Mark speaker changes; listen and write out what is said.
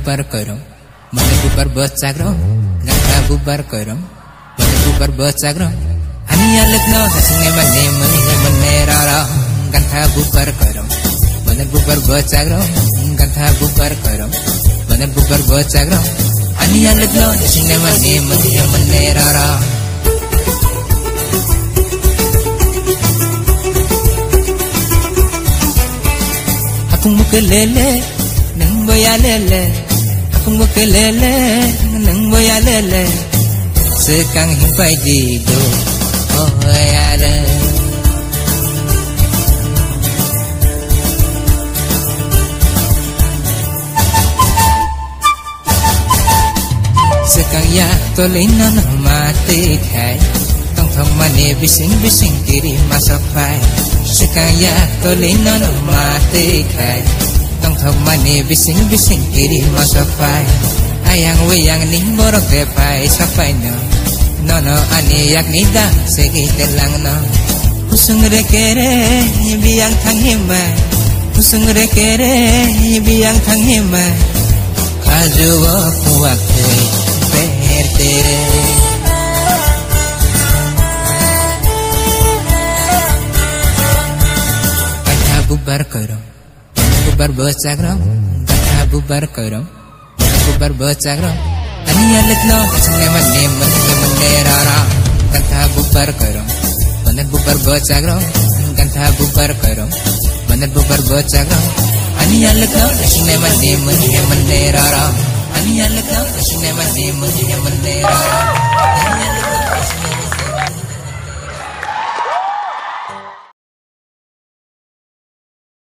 Speaker 1: ऊपर करो। मन ऊपर बस जागरो लंका ऊपर करो। मन ऊपर बस जागरो हनी अलग न हसने मने, मन है मन मेरा रा गंथा ऊपर करो। मन ऊपर बस जागरो, गंथा ऊपर करो। मन ऊपर बस जागरो हनी अलग न हसने मने, मन है मन मेरा रा हकुमुक ले ले, नंबर या ले ले। Akung mukelele nang boyalele Sekang himpai jido oh yale Sekang ya tolina na mati kai Tong tong mani bising bising kiri masapai Sekang ya tolina na mati kai tong mani bising bising kiri masapai ayang wiyang nih borok depai sapai no. No no ani yak nida segi telang no. Kusung rekere biang tanghima kusung rekere biang tanghima waktu kuwakte pertere bubar karo कथा बुबर करो बुबर बचाग्रो कथा बुबर करो बुबर बचाग्रो अनिया लिखनो हसने मने मने मने रारा। कथा बुबर करो मन बुबर बचाग्रो कथा बुबर करो मन बुबर बचाग्रो अनिया लिखनो हसने मने मने मने रारा। Ani alaka, kasi naman